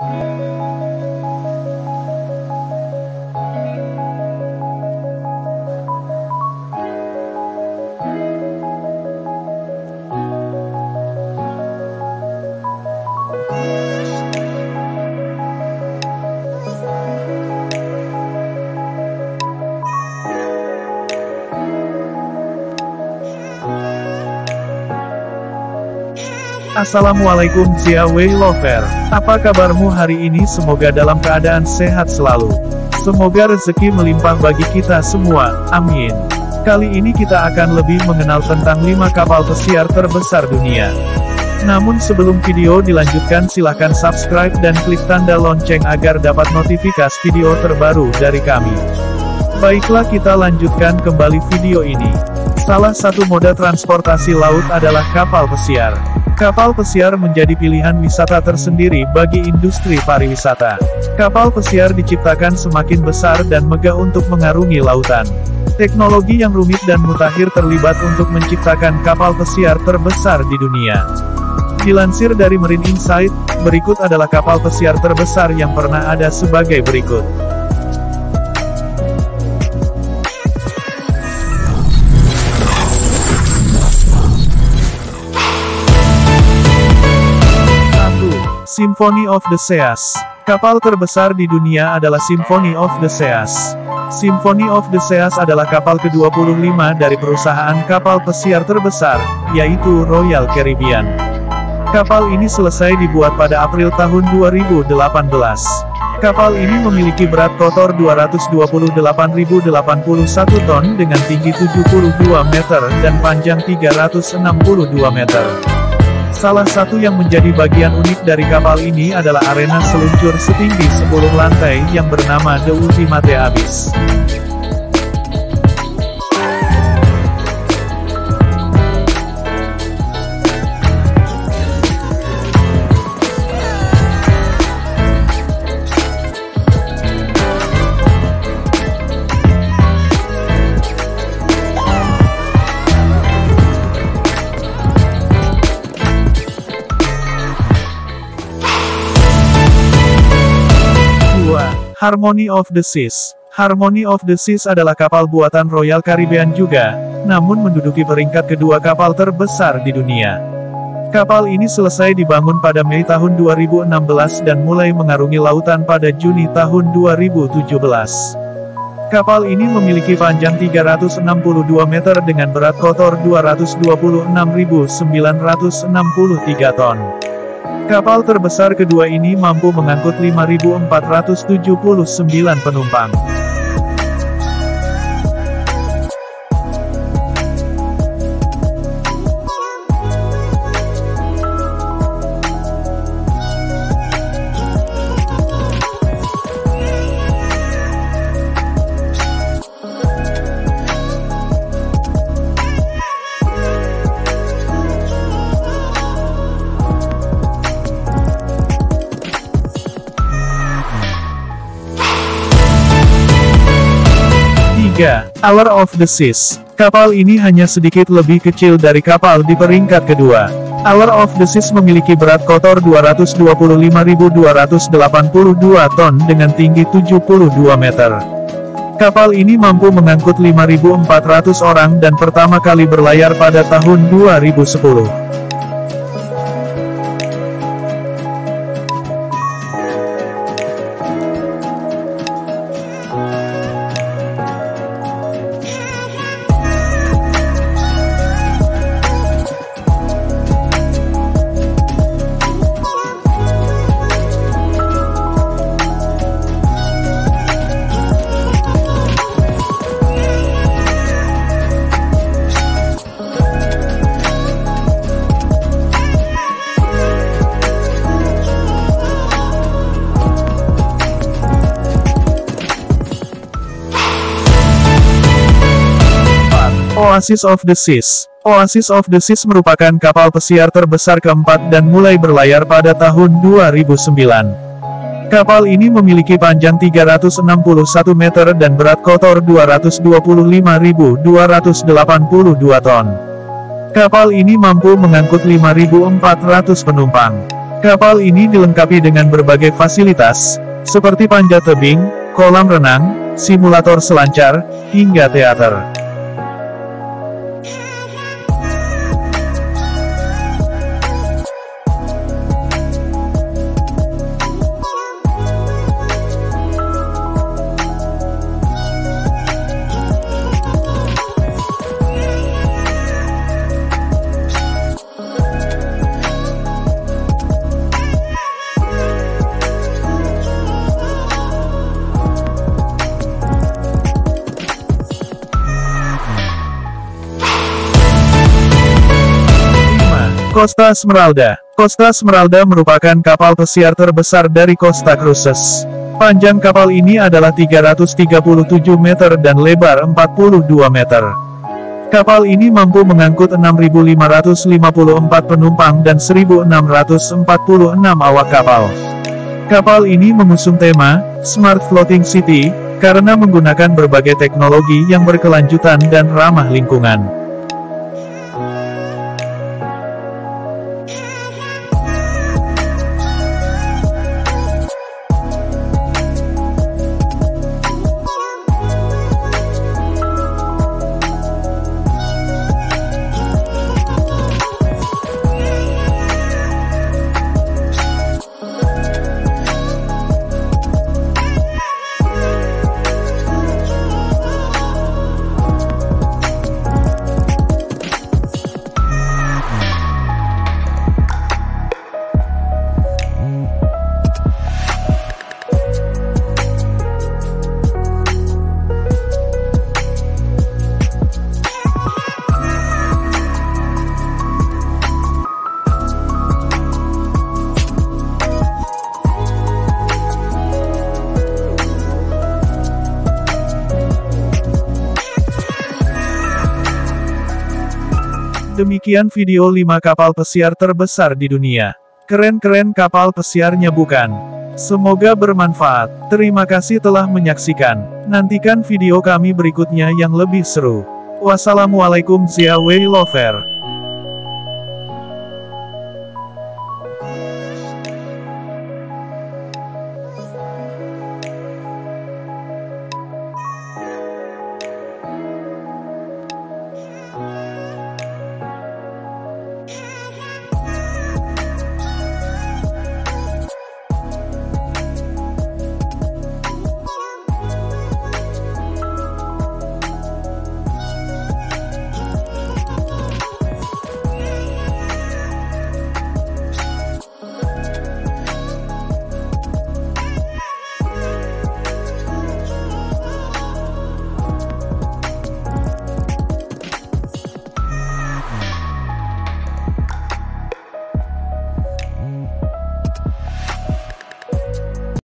うん。Assalamualaikum Ziawei Lover. Apa kabarmu hari ini semoga dalam keadaan sehat selalu. Semoga rezeki melimpah bagi kita semua, amin. Kali ini kita akan lebih mengenal tentang 5 kapal pesiar terbesar dunia. Namun sebelum video dilanjutkan silahkan subscribe dan klik tanda lonceng agar dapat notifikasi video terbaru dari kami. Baiklah kita lanjutkan kembali video ini. Salah satu moda transportasi laut adalah kapal pesiar. Kapal pesiar menjadi pilihan wisata tersendiri bagi industri pariwisata. Kapal pesiar diciptakan semakin besar dan megah untuk mengarungi lautan. Teknologi yang rumit dan mutakhir terlibat untuk menciptakan kapal pesiar terbesar di dunia. Dilansir dari Marine Insight, berikut adalah kapal pesiar terbesar yang pernah ada sebagai berikut. Symphony of the Seas. Kapal terbesar di dunia adalah Symphony of the Seas. Symphony of the Seas adalah kapal ke-25 dari perusahaan kapal pesiar terbesar, yaitu Royal Caribbean. Kapal ini selesai dibuat pada April tahun 2018. Kapal ini memiliki berat kotor 228.081 ton dengan tinggi 72 meter dan panjang 362 meter. Salah satu yang menjadi bagian unik dari kapal ini adalah arena seluncur setinggi 10 lantai yang bernama The Ultimate Abyss. Harmony of the Seas Harmony of the Seas adalah kapal buatan Royal Caribbean juga, namun menduduki peringkat kedua kapal terbesar di dunia. Kapal ini selesai dibangun pada Mei tahun 2016 dan mulai mengarungi lautan pada Juni tahun 2017. Kapal ini memiliki panjang 362 meter dengan berat kotor 226.963 ton. Kapal terbesar kedua ini mampu mengangkut 5.479 penumpang. Hour of the Seas. Kapal ini hanya sedikit lebih kecil dari kapal di peringkat kedua. Hour of the Seas memiliki berat kotor 225.282 ton dengan tinggi 72 meter. Kapal ini mampu mengangkut 5.400 orang dan pertama kali berlayar pada tahun 2010. Oasis of the Seas Oasis of the Seas merupakan kapal pesiar terbesar keempat dan mulai berlayar pada tahun 2009. Kapal ini memiliki panjang 361 meter dan berat kotor 225.282 ton. Kapal ini mampu mengangkut 5.400 penumpang. Kapal ini dilengkapi dengan berbagai fasilitas, seperti panjat tebing, kolam renang, simulator selancar, hingga teater. Costa Smeralda Costa Smeralda merupakan kapal pesiar terbesar dari Costa Cruises. Panjang kapal ini adalah 337 meter dan lebar 42 meter. Kapal ini mampu mengangkut 6.554 penumpang dan 1.646 awak kapal. Kapal ini mengusung tema, Smart Floating City, karena menggunakan berbagai teknologi yang berkelanjutan dan ramah lingkungan. Demikian video 5 kapal pesiar terbesar di dunia. Keren-keren kapal pesiarnya bukan? Semoga bermanfaat. Terima kasih telah menyaksikan. Nantikan video kami berikutnya yang lebih seru. Wassalamualaikum Ziawei Lover.